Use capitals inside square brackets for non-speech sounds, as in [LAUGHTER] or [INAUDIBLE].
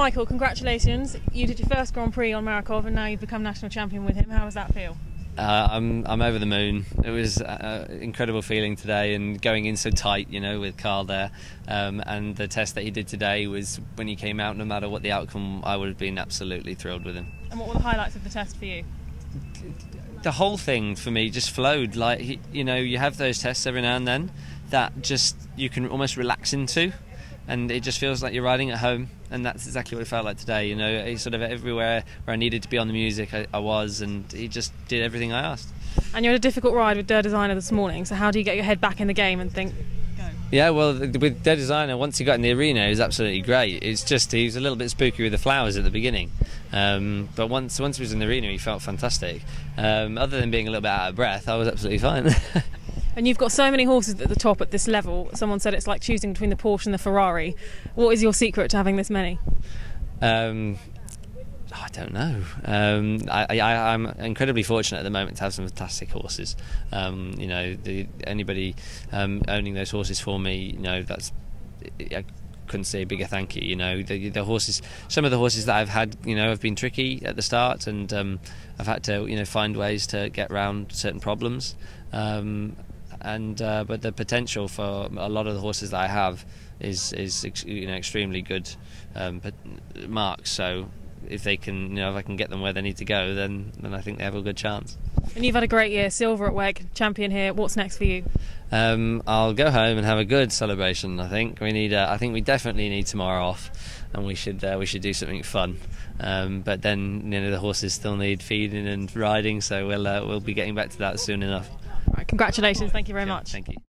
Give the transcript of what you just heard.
Michael, congratulations. You did your first Grand Prix on Marakov and now you've become national champion with him. How does that feel? Uh, I'm I'm over the moon. It was an incredible feeling today, and going in so tight, you know, with Carl there. Um, and the test that he did today was when he came out. No matter what the outcome, I would have been absolutely thrilled with him. And what were the highlights of the test for you? The whole thing for me just flowed. Like you know, you have those tests every now and then that just you can almost relax into and it just feels like you're riding at home and that's exactly what it felt like today you know? He sort of everywhere where I needed to be on the music I, I was and he just did everything I asked. And you had a difficult ride with Der Designer this morning so how do you get your head back in the game and think yeah well with Der Designer once he got in the arena he was absolutely great. It's just he was a little bit spooky with the flowers at the beginning um, but once once he was in the arena he felt fantastic. Um, other than being a little bit out of breath I was absolutely fine [LAUGHS] And you've got so many horses at the top at this level. Someone said it's like choosing between the Porsche and the Ferrari. What is your secret to having this many? Um, I don't know. Um, I, am incredibly fortunate at the moment to have some fantastic horses. Um, you know, the, anybody um, owning those horses for me, you know, that's. I couldn't say a bigger thank you. You know, the, the, horses. Some of the horses that I've had, you know, have been tricky at the start, and um, I've had to, you know, find ways to get around certain problems. Um, and uh, but the potential for a lot of the horses that I have is is you know extremely good um, marks. So if they can, you know, if I can get them where they need to go, then then I think they have a good chance. And you've had a great year, silver at WEG, champion here. What's next for you? Um, I'll go home and have a good celebration. I think we need. Uh, I think we definitely need tomorrow off, and we should uh, we should do something fun. Um, but then you know the horses still need feeding and riding, so we'll uh, we'll be getting back to that soon enough. Congratulations. Thank you very much. Thank you.